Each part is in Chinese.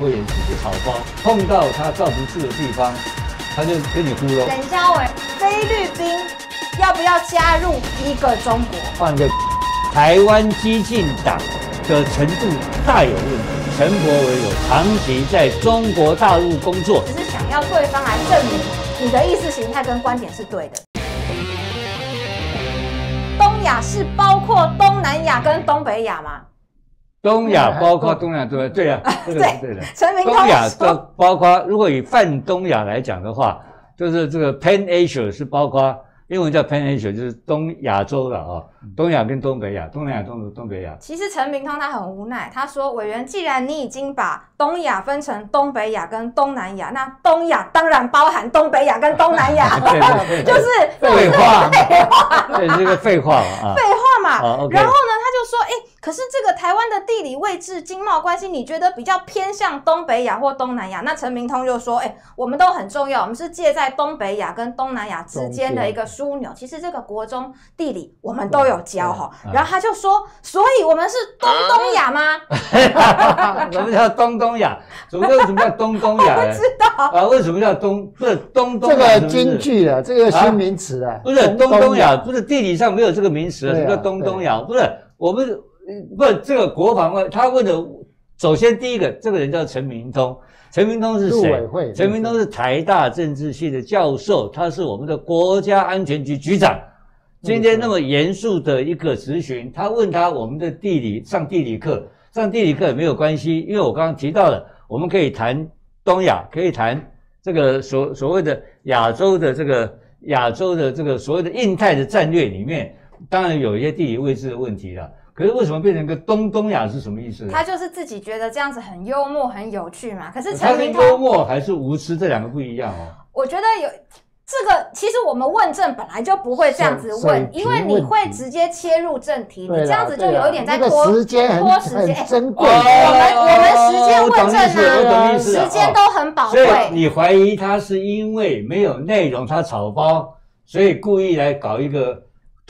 拖延时间，草包碰到他罩不住的地方，他就跟你糊弄。冷肖伟，菲律宾要不要加入一个中国？换个台湾激进党的程度大有问题。陈柏伟有长期在中国大陆工作，只是想要对方来证明你的意识形态跟观点是对的。东亚是包括东南亚跟东北亚吗？东亚包括东亚对对呀，这个是对的。陈明通东亚说这包括，如果以泛东亚来讲的话，就是这个 Pan Asia 是包括英文叫 Pan Asia，就是东亚洲了啊，东亚跟东北亚，东南亚、东东北亚。其实陈明通他很无奈，他说：“委员，既然你已经把东亚分成东北亚跟东南亚，那东亚当然包含东北亚跟东南亚，对对对就是废话，对这个废话啊。废话嘛。好，OK 然后呢，他就说：“哎、可是这个台湾的地理位置、经贸关系，你觉得比较偏向东北亚或东南亚？”那陈明通就说：“哎、我们都很重要，我们是介在东北亚跟东南亚之间的一个枢纽。其实这个国中地理我们都有教哈。然后他就说：“所以我们是东东亚吗？” 什么叫东东亚？什么叫什么叫东东亚 不？知道。啊，为什么叫东？不是东东这个京剧啊这个新名词啊，不是东东亚，不是地理上没有这个名词啊，什么叫东东亚？不是我们呃不这个国防问，他问的，首先第一个，这个人叫陈明通，陈明通是陆谁？陈明通是台大政治系的教授，他是我们的国家安全局局长。今天那么严肃的一个咨询，他问他我们的地理上地理课，上地理课也没有关系，因为我刚刚提到了，我们可以谈东亚，可以谈这个所所谓的亚洲的这个亚洲的这个所谓的印太的战略里面，当然有一些地理位置的问题了。可是为什么变成个东东亚是什么意思？他就是自己觉得这样子很幽默、很有趣嘛。可是陈明通幽默还是无知，这两个不一样哦。我觉得有这个，其实我们问政本来就不会这样子水问，因为你会直接切入正题，你这样子就有一点在那个拖时间拖时间。很珍贵。我们我们时间问政啊，懂意思了时间都很宝所以贵。你怀疑他是因为没有内容，他草包，所以故意来搞一个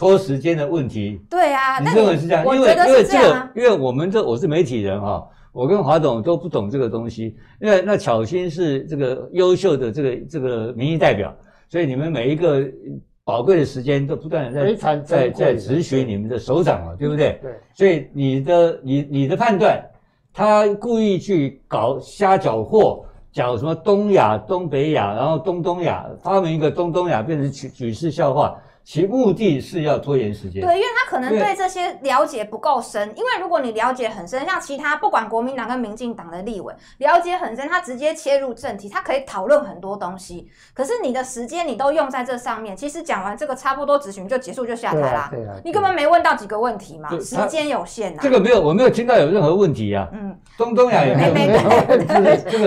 拖时间的问题。对啊，你那认为是这样？因为因为这个。因为我们这我是媒体人哈、我跟华董都不懂这个东西。因为那巧心是这个优秀的这个这个民意代表，所以你们每一个宝贵的时间都不断的非在在在咨询你们的首长嘛，对不对？对，所以你的你你的判断，他故意去搞瞎搅和，讲什么东亚、东北亚，然后东东亚，发明一个东东亚变成举举世笑话，其目的是要拖延时间。对，因为他可能对对这些了解不够深。因为如果你了解很深，像其他不管国民党跟民进党的立委了解很深，他直接切入正题，他可以讨论很多东西。可是你的时间你都用在这上面，其实讲完这个差不多咨询就结束就下台啦。对啊对啊你根本没问到几个问题嘛，时间有限呐、这个没有，我没有听到有任何问题啊。嗯，东东亚也没有没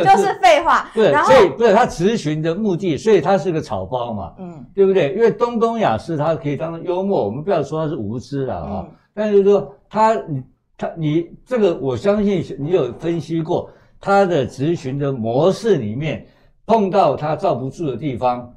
就是废话。对，所以不是他咨询的目的，所以他是个草包嘛，嗯对不对？因为东东亚是他可以当幽默，我们不要说他是无知了啊、嗯。但是说他你他你这个，我相信你有分析过他的咨询的模式里面，碰到他罩不住的地方，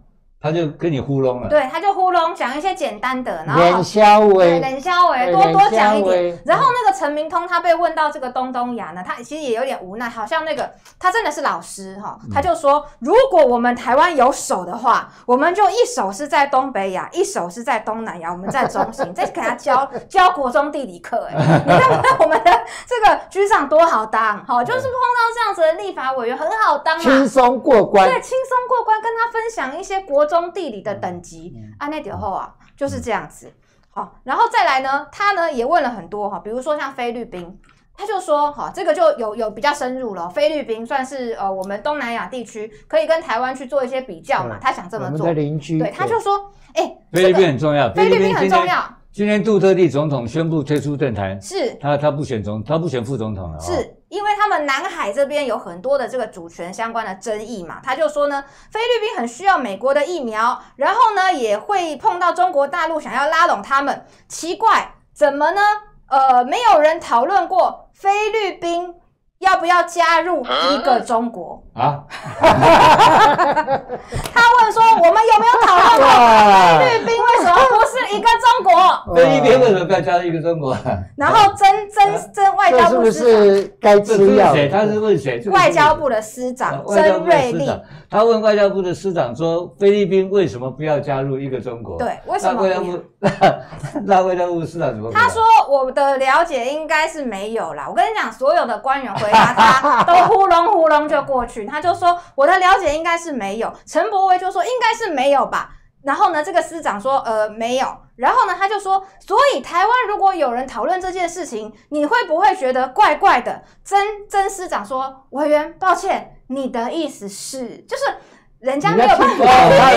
他就跟你糊弄了。对，他就糊弄讲一些简单的，然后冷肖伟，冷肖维对多多讲一点。然后那个陈明通他被问到这个东东亚呢，他其实也有点无奈，好像那个他真的是老师哈，嗯他就说，如果我们台湾有手的话，我们就一手是在东北亚，一手是在东南亚，我们在中心，再给他教教国中地理课。哎，你看看我们的这个局长多好当，好，就是碰到这样子的立法委员很好当嘛轻。松过关对，。轻松过关，跟他分享一些国中地理的等级嗯。啊，那点后啊，就是这样子。好，然后再来呢，他呢也问了很多哈，比如说像菲律宾，他就说哈，这个就有有比较深入了。菲律宾算是呃我们东南亚地区可以跟台湾去做一些比较嘛，他想这么做。邻居，对，他就说，哎，菲律宾很重要，菲律宾很重。要，今天杜特地总统宣布退出政坛，是他他不选总，他不选副总统了、哦。是他们南海这边有很多的这个主权相关的争议嘛，他就说呢，菲律宾很需要美国的疫苗，然后呢也会碰到中国大陆想要拉拢他们，奇怪，怎么呢？呃，没有人讨论过菲律宾要不要加入一个中国。啊，他问说，我们有没有讨论过菲律宾为什么不是一个中国，菲律宾为什么不要加入一个中国？然后真 真真外这是不交部司长。是该这吃药？是谁？他是问谁？外交部的司长曾瑞丽，他问外交部的司长说：“菲律宾为什么不要加入一个中国？”对，为什么那外交部，那外交部司长怎么？他说：“我的了解应该是没有啦。我跟你讲，所有的官员回答他都呼隆呼隆就过去。他就说我的了解应该是没有。陈柏威就说应该是没有吧。然后呢，这个司长说呃没有。然后呢，他就说，所以台湾如果有人讨论这件事情，你会不会觉得怪怪的？曾曾司长说，委员，抱歉，你的意思是就是人家没有办法。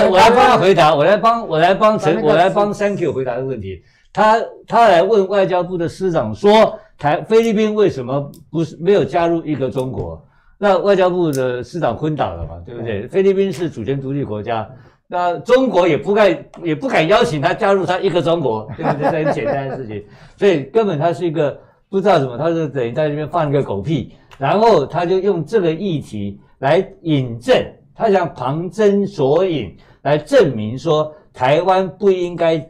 我来帮他回答，我来帮我来帮陈，我来帮 Thank you 回答这个问题。他他来问外交部的司长说，台菲律宾为什么不是没有加入一个中国？那外交部的司长昏倒了嘛，对不对？菲律宾是主权独立国家，那中国也不敢也不敢邀请他加入他一个中国，对不对？这很简单的事情，所以根本他是一个不知道什么，他是等于在这边放一个狗屁，然后他就用这个议题来引证，他想旁征索引来证明说台湾不应该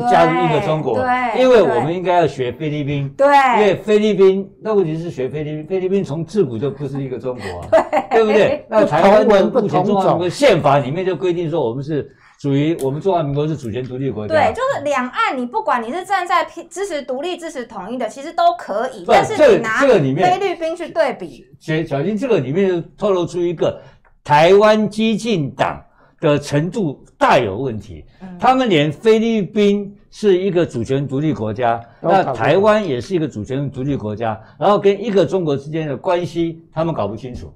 不加入一个中国，对对因为我们应该要学菲律宾。对，因为菲律宾，那问题是学菲律宾，菲律宾从自古就不是一个中国啊，对不对？那台湾的目前中华民国宪法里面就规定说，我们是属于我们中华民国是主权独立国家。对，就是两岸，你不管你是站在支持独立、支持统一的，其实都可以。但是你拿这个里面菲律宾去对比，小小心这个里面透露出一个台湾激进党的程度大有问题。嗯。他们连菲律宾是一个主权独立国家，那台湾也是一个主权独立国家，然后跟一个中国之间的关系，他们搞不清楚。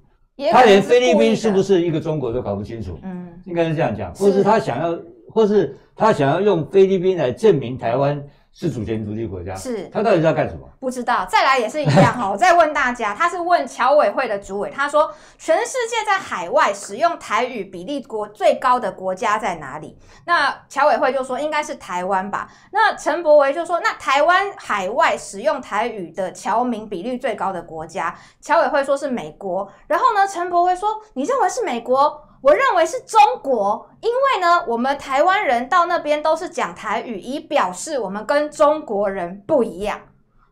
他连菲律宾是不是是一个中国都搞不清楚，嗯，应该是这样讲，或是他想要，或是他想要用菲律宾来证明台湾是主权独立国家，是他到底是要干什么？不知道。再来也是一样哈，我再问大家，他是问侨委会的主委，他说全世界在海外使用台语比例国最高的国家在哪里？那侨委会就说应该是台湾吧。那陈柏维就说，那台湾海外使用台语的侨民比例最高的国家，侨委会说是美国。然后呢，陈柏维说，你认为是美国？我认为是中国，因为呢，我们台湾人到那边都是讲台语，以表示我们跟中国人不一样。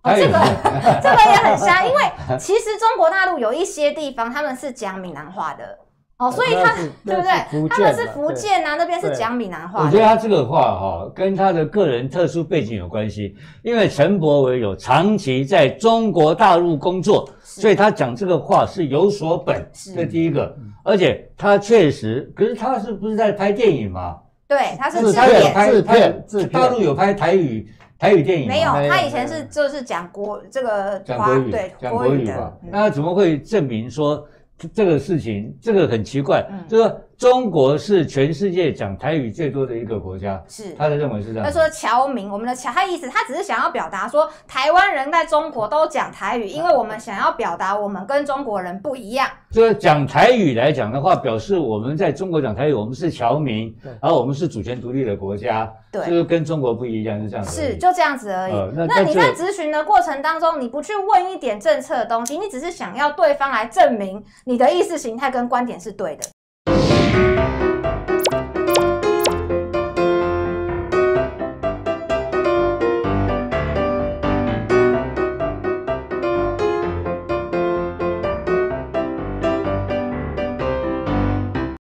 哦，这个这个也很瞎，因为其实中国大陆有一些地方他们是讲闽南话的哦，所以他对不对？他们是福建啊，那边是对讲闽南话我觉得。他这个话哈、跟他的个人特殊背景有关系，因为陈伯维有长期在中国大陆工作，所以他讲这个话是有所本，是这第一个。而且他确实，可是他是不是在拍电影嘛？对，他是是制片，他有拍制片拍制片大陆有拍台语台语电影吗没有，他以前是就是讲国这个讲国语，华对讲国语的那怎么会证明说这这个事情？这个很奇怪，嗯就是说中国是全世界讲台语最多的一个国家，是。他的认为是这样。他说侨民，我们的侨，他意思他只是想要表达说，台湾人在中国都讲台语，因为我们想要表达我们跟中国人不一样。就是讲台语来讲的话，表示我们在中国讲台语，我们是侨民，然后我们是主权独立的国家，对就是跟中国不一样，是这样子。是就这样子而已。呃那那你在咨询的过程当中，你不去问一点政策的东西，你只是想要对方来证明你的意识形态跟观点是对的。Música